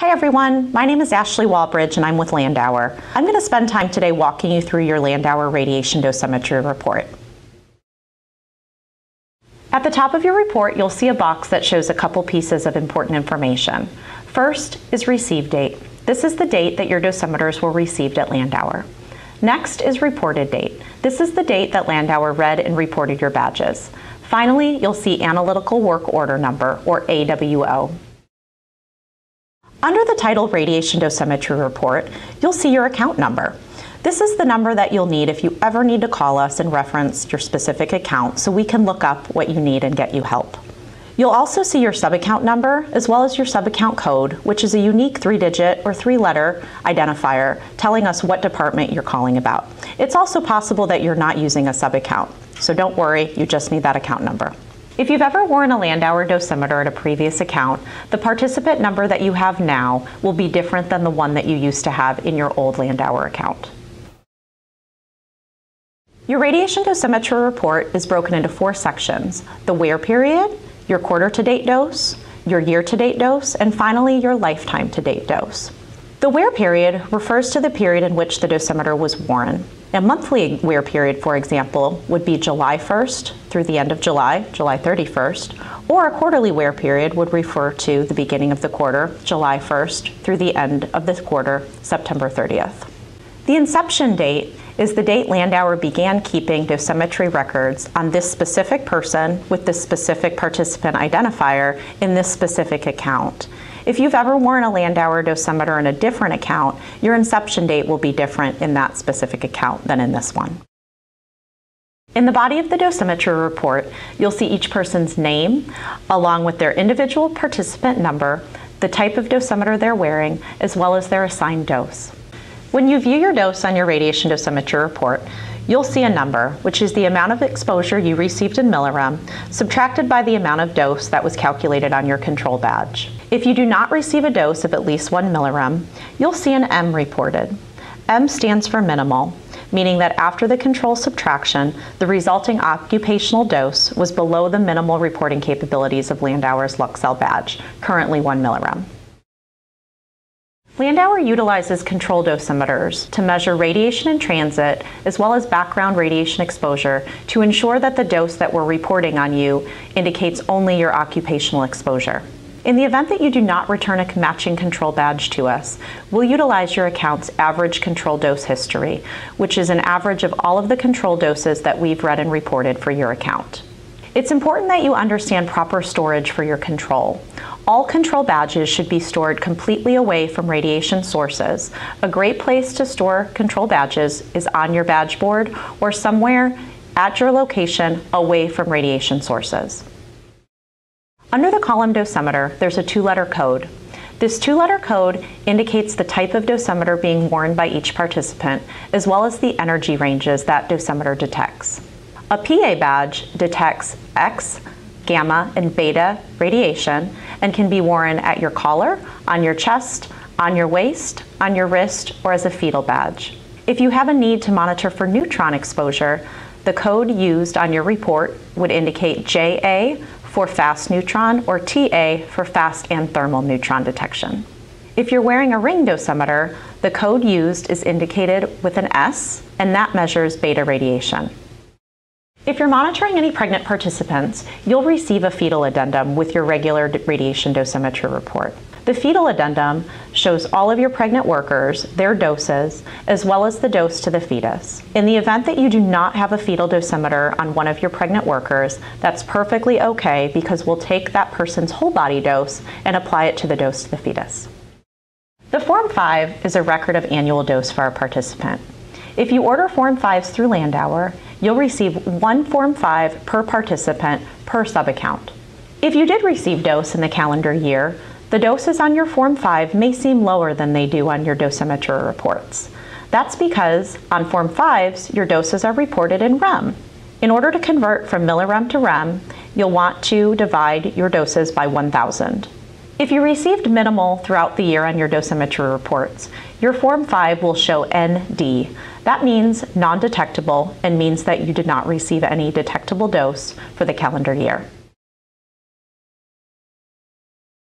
Hi everyone, my name is Ashley Walbridge and I'm with Landauer. I'm going to spend time today walking you through your Landauer radiation dosimetry report. At the top of your report, you'll see a box that shows a couple pieces of important information. First is receive date. This is the date that your dosimeters were received at Landauer. Next is reported date. This is the date that Landauer read and reported your badges. Finally, you'll see analytical work order number, or AWO. Under the title Radiation Dosimetry Report, you'll see your account number. This is the number that you'll need if you ever need to call us and reference your specific account so we can look up what you need and get you help. You'll also see your subaccount number as well as your subaccount code, which is a unique three digit or three letter identifier telling us what department you're calling about. It's also possible that you're not using a subaccount, so don't worry, you just need that account number. If you've ever worn a Landauer dosimeter at a previous account, the participant number that you have now will be different than the one that you used to have in your old Landauer account. Your radiation dosimetry report is broken into four sections, the wear period, your quarter to date dose, your year to date dose, and finally your lifetime to date dose. The wear period refers to the period in which the dosimeter was worn. A monthly wear period, for example, would be July 1st through the end of July, July 31st, or a quarterly wear period would refer to the beginning of the quarter, July 1st, through the end of the quarter, September 30th. The inception date is the date Landauer began keeping dosimetry records on this specific person with this specific participant identifier in this specific account. If you've ever worn a Landauer dosimeter in a different account, your inception date will be different in that specific account than in this one. In the body of the dosimetry report, you'll see each person's name, along with their individual participant number, the type of dosimeter they're wearing, as well as their assigned dose. When you view your dose on your radiation dosimetry report, you'll see a number, which is the amount of exposure you received in millirem, subtracted by the amount of dose that was calculated on your control badge. If you do not receive a dose of at least one millirem, you'll see an M reported. M stands for minimal, meaning that after the control subtraction, the resulting occupational dose was below the minimal reporting capabilities of Landauer's Luxel badge, currently 1 millirem. Landauer utilizes control dosimeters to measure radiation in transit as well as background radiation exposure to ensure that the dose that we're reporting on you indicates only your occupational exposure. In the event that you do not return a matching control badge to us, we'll utilize your account's average control dose history, which is an average of all of the control doses that we've read and reported for your account. It's important that you understand proper storage for your control. All control badges should be stored completely away from radiation sources. A great place to store control badges is on your badge board or somewhere at your location away from radiation sources. Under the column dosimeter, there's a two-letter code. This two-letter code indicates the type of dosimeter being worn by each participant, as well as the energy ranges that dosimeter detects. A PA badge detects X, gamma, and beta radiation and can be worn at your collar, on your chest, on your waist, on your wrist, or as a fetal badge. If you have a need to monitor for neutron exposure, the code used on your report would indicate JA for fast neutron or TA for fast and thermal neutron detection. If you're wearing a ring dosimeter, the code used is indicated with an S, and that measures beta radiation. If you're monitoring any pregnant participants, you'll receive a fetal addendum with your regular radiation dosimetry report. The fetal addendum shows all of your pregnant workers, their doses, as well as the dose to the fetus. In the event that you do not have a fetal dosimeter on one of your pregnant workers, that's perfectly okay because we'll take that person's whole body dose and apply it to the dose to the fetus. The Form 5 is a record of annual dose for our participant. If you order Form 5s through Landauer, you'll receive one Form 5 per participant per subaccount. If you did receive dose in the calendar year, the doses on your Form 5 may seem lower than they do on your dosimetry reports. That's because on Form 5s, your doses are reported in rem. In order to convert from millirem to rem, you'll want to divide your doses by 1,000. If you received minimal throughout the year on your dosimetry reports, your Form 5 will show ND. That means non-detectable and means that you did not receive any detectable dose for the calendar year.